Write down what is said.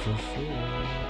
for sure.